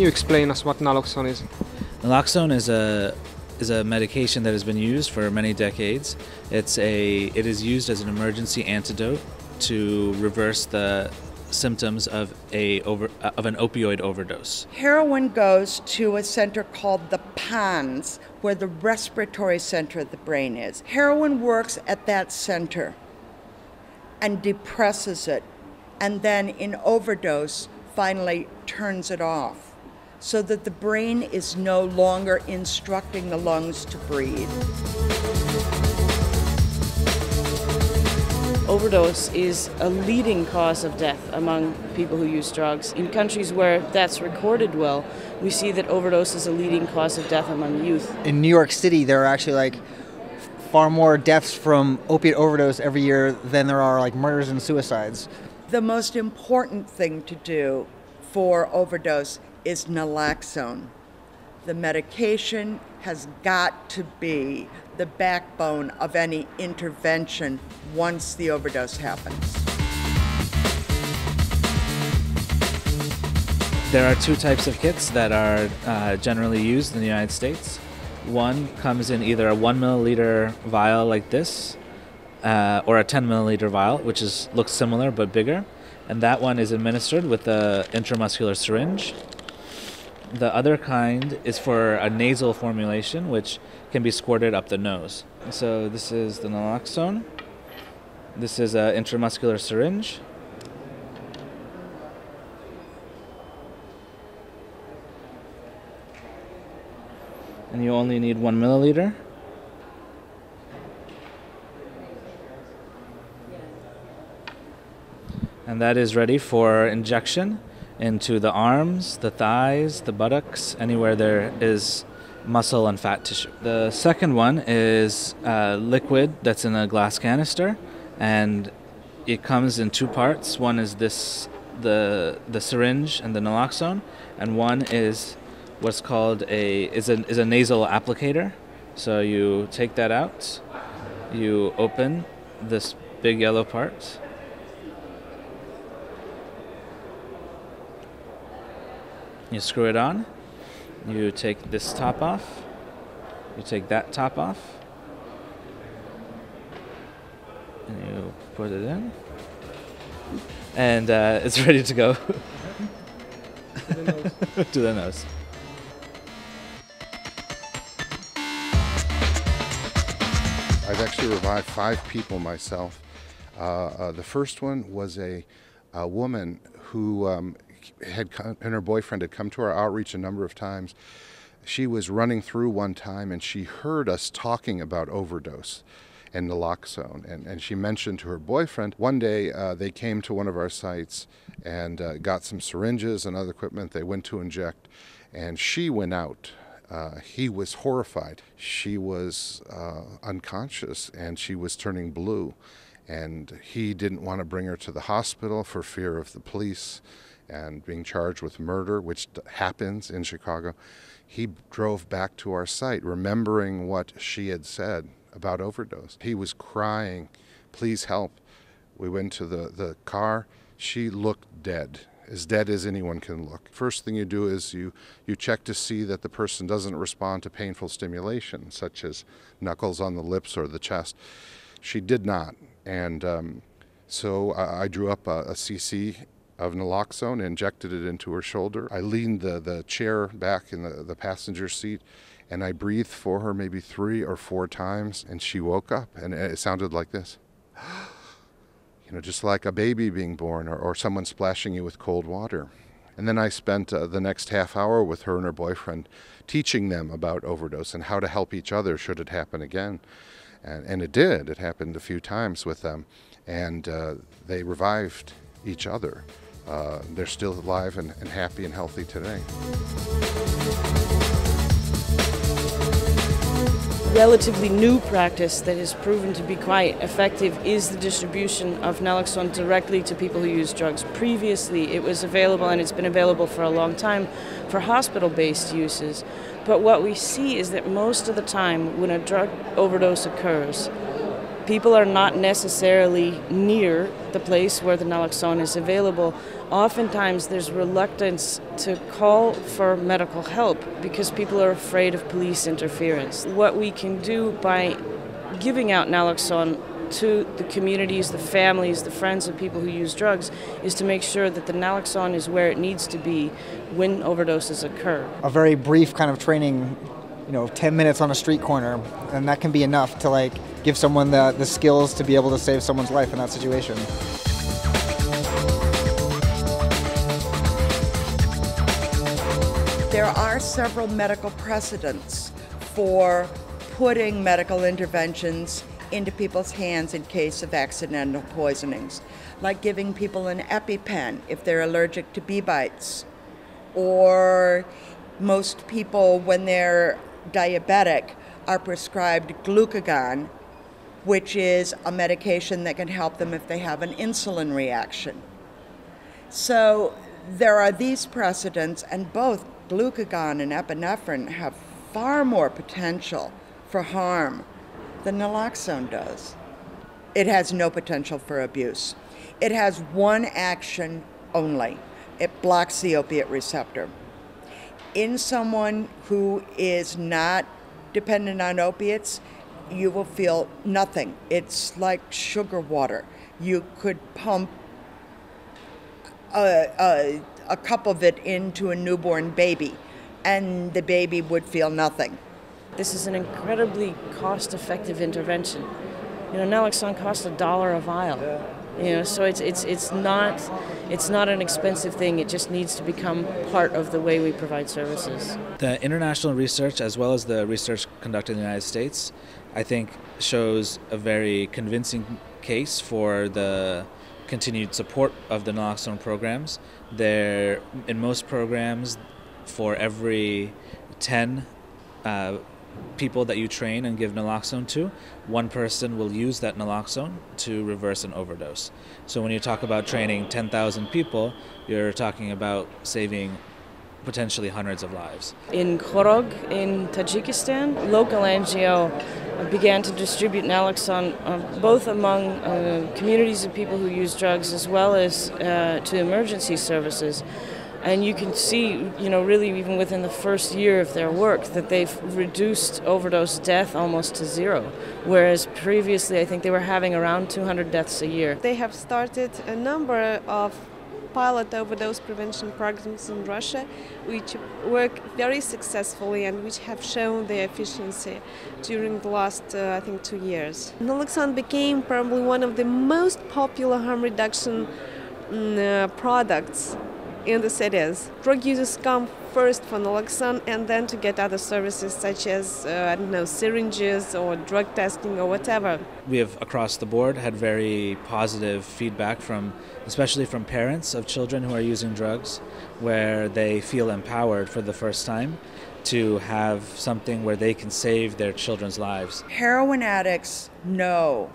Can you explain us what naloxone is? Naloxone is a is a medication that has been used for many decades. It's a it is used as an emergency antidote to reverse the symptoms of a over of an opioid overdose. Heroin goes to a center called the pons, where the respiratory center of the brain is. Heroin works at that center and depresses it, and then in overdose finally turns it off so that the brain is no longer instructing the lungs to breathe. Overdose is a leading cause of death among people who use drugs. In countries where that's recorded well, we see that overdose is a leading cause of death among youth. In New York City, there are actually like far more deaths from opiate overdose every year than there are like murders and suicides. The most important thing to do for overdose is naloxone. The medication has got to be the backbone of any intervention once the overdose happens. There are two types of kits that are uh, generally used in the United States. One comes in either a one milliliter vial like this, uh, or a 10 milliliter vial, which is looks similar but bigger, and that one is administered with an intramuscular syringe. The other kind is for a nasal formulation, which can be squirted up the nose. So this is the naloxone. This is an intramuscular syringe. And you only need one milliliter. And that is ready for injection into the arms, the thighs, the buttocks, anywhere there is muscle and fat tissue. The second one is a liquid that's in a glass canister, and it comes in two parts. One is this the the syringe and the naloxone, and one is what's called a is a is a nasal applicator. So you take that out, you open this big yellow part, You screw it on. You take this top off. You take that top off. And you put it in. And uh, it's ready to go. to the nose. I've actually revived five people myself. Uh, uh, the first one was a, a woman who um, had come, and her boyfriend had come to our outreach a number of times. She was running through one time and she heard us talking about overdose and naloxone. And, and she mentioned to her boyfriend, one day uh, they came to one of our sites and uh, got some syringes and other equipment they went to inject, and she went out. Uh, he was horrified. She was uh, unconscious and she was turning blue. And he didn't want to bring her to the hospital for fear of the police and being charged with murder, which happens in Chicago, he drove back to our site remembering what she had said about overdose. He was crying, please help. We went to the, the car. She looked dead, as dead as anyone can look. First thing you do is you, you check to see that the person doesn't respond to painful stimulation, such as knuckles on the lips or the chest. She did not. And um, so I, I drew up a, a CC of naloxone, injected it into her shoulder. I leaned the, the chair back in the, the passenger seat and I breathed for her maybe three or four times and she woke up and it sounded like this. you know, just like a baby being born or, or someone splashing you with cold water. And then I spent uh, the next half hour with her and her boyfriend teaching them about overdose and how to help each other should it happen again. And, and it did. It happened a few times with them. And uh, they revived each other uh, they're still alive and, and happy and healthy today. relatively new practice that has proven to be quite effective is the distribution of naloxone directly to people who use drugs. Previously, it was available and it's been available for a long time for hospital based uses. But what we see is that most of the time, when a drug overdose occurs, people are not necessarily near the place where the naloxone is available. Oftentimes, there's reluctance to call for medical help because people are afraid of police interference. What we can do by giving out naloxone to the communities, the families, the friends of people who use drugs is to make sure that the naloxone is where it needs to be when overdoses occur. A very brief kind of training, you know, 10 minutes on a street corner, and that can be enough to like give someone the, the skills to be able to save someone's life in that situation. There are several medical precedents for putting medical interventions into people's hands in case of accidental poisonings, like giving people an EpiPen if they're allergic to bee bites, or most people, when they're diabetic, are prescribed glucagon, which is a medication that can help them if they have an insulin reaction. So there are these precedents, and both glucagon and epinephrine have far more potential for harm than naloxone does. It has no potential for abuse. It has one action only it blocks the opiate receptor. In someone who is not dependent on opiates, you will feel nothing. It's like sugar water. You could pump a, a, a cup of it into a newborn baby, and the baby would feel nothing. This is an incredibly cost-effective intervention. You know, naloxone costs a dollar a vial. You know, so it's it's it's not it's not an expensive thing. It just needs to become part of the way we provide services. The international research, as well as the research conducted in the United States, I think shows a very convincing case for the continued support of the naloxone programs. There, in most programs, for every 10 uh, people that you train and give naloxone to, one person will use that naloxone to reverse an overdose. So when you talk about training 10,000 people, you're talking about saving potentially hundreds of lives. In Khorog, in Tajikistan, local NGO began to distribute naloxone uh, both among uh, communities of people who use drugs as well as uh, to emergency services. And you can see, you know, really even within the first year of their work, that they've reduced overdose death almost to zero. Whereas previously, I think they were having around 200 deaths a year. They have started a number of pilot overdose prevention programs in Russia, which work very successfully and which have shown their efficiency during the last, uh, I think, two years. Naloxone became probably one of the most popular harm reduction mm, uh, products in the cities. Drug users come first for naloxone and then to get other services such as, uh, I don't know, syringes or drug testing or whatever. We have across the board had very positive feedback from, especially from parents of children who are using drugs, where they feel empowered for the first time to have something where they can save their children's lives. Heroin addicts know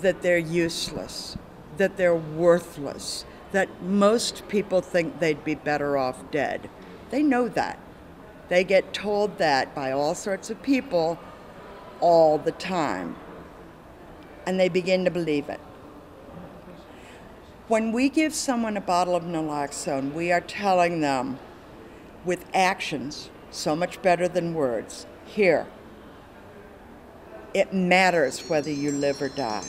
that they're useless, that they're worthless, that most people think they'd be better off dead. They know that. They get told that by all sorts of people all the time. And they begin to believe it. When we give someone a bottle of naloxone, we are telling them with actions, so much better than words, here, it matters whether you live or die.